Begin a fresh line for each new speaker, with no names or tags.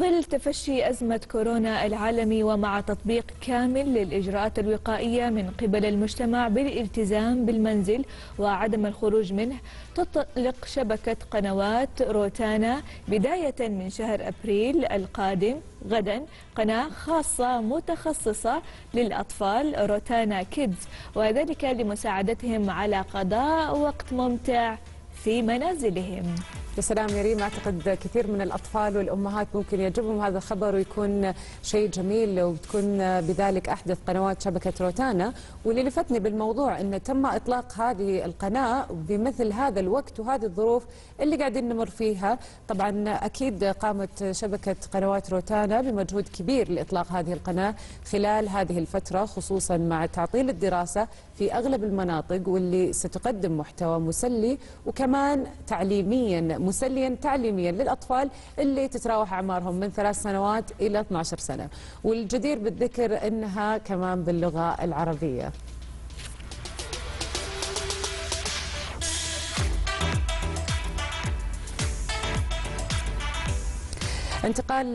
ظل تفشي أزمة كورونا العالمي ومع تطبيق كامل للإجراءات الوقائية من قبل المجتمع بالالتزام بالمنزل وعدم الخروج منه تطلق شبكة قنوات روتانا بداية من شهر أبريل القادم. غدا قناة خاصة متخصصة للأطفال روتانا كيدز وذلك لمساعدتهم على قضاء وقت ممتع في منازلهم.
يا سلام يا ريم. أعتقد كثير من الأطفال والأمهات ممكن يعجبهم هذا الخبر ويكون شيء جميل وتكون بذلك أحدث قنوات شبكة روتانا. واللي لفتني بالموضوع انه تم إطلاق هذه القناة بمثل هذا الوقت وهذه الظروف اللي قاعدين نمر فيها. طبعا أكيد قامت شبكة قنوات روتانا بمجهود كبير لإطلاق هذه القناة خلال هذه الفترة خصوصا مع تعطيل الدراسة في أغلب المناطق واللي ستقدم محتوى مسلي وكمان تعليميا مسليا تعليميا للأطفال اللي تتراوح أعمارهم من ثلاث سنوات إلى 12 سنة. والجدير بالذكر أنها كمان باللغة العربية. انتقال